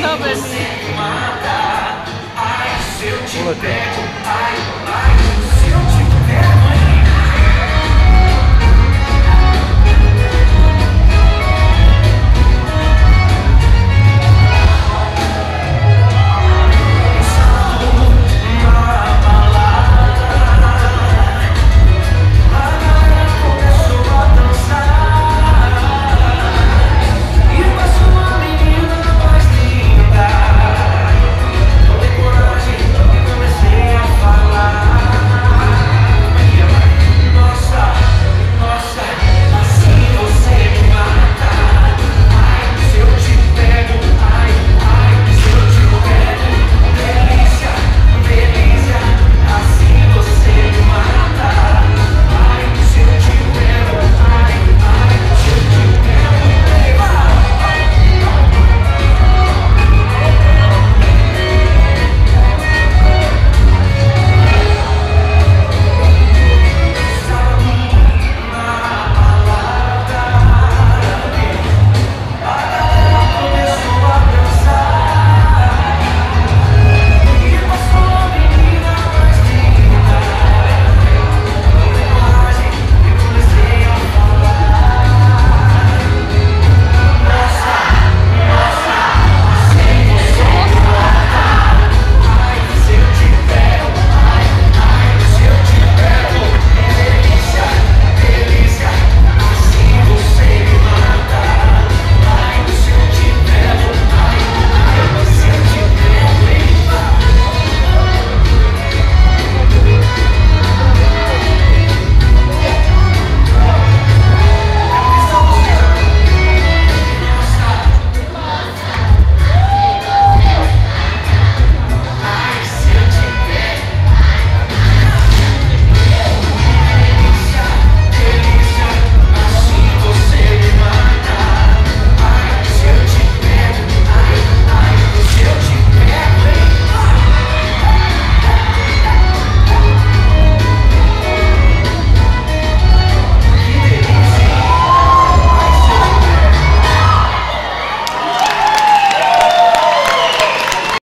Não Ai, se eu pego, ai,